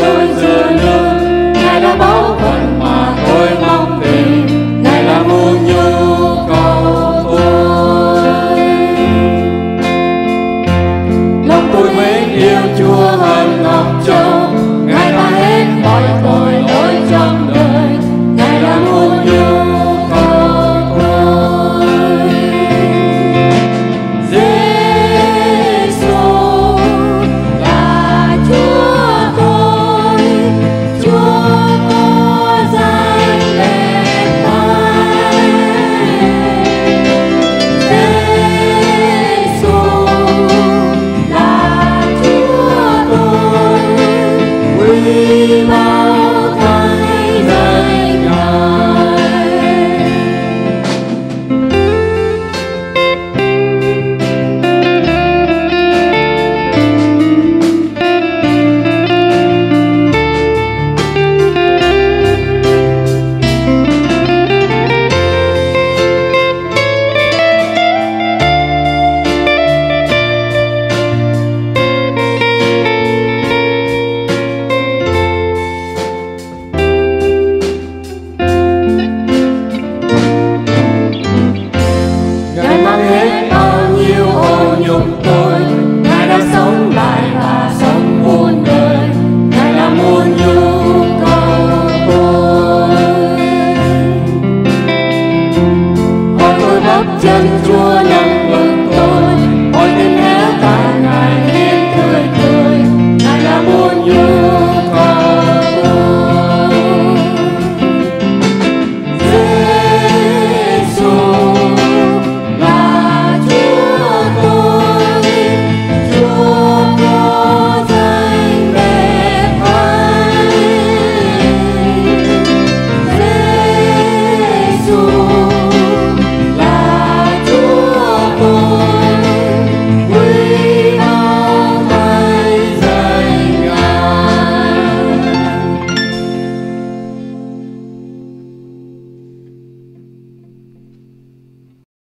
going through. Christian